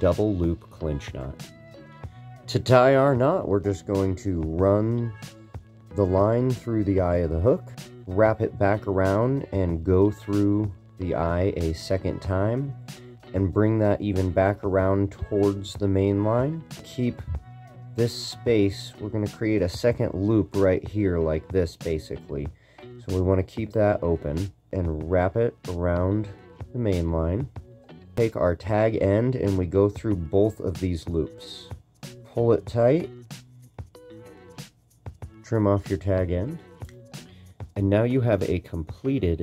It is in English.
double loop clinch knot. To tie our knot, we're just going to run the line through the eye of the hook, wrap it back around and go through the eye a second time, and bring that even back around towards the main line. Keep this space, we're going to create a second loop right here like this basically. So we want to keep that open and wrap it around the main line. Take our tag end and we go through both of these loops. Pull it tight. Trim off your tag end. And now you have a completed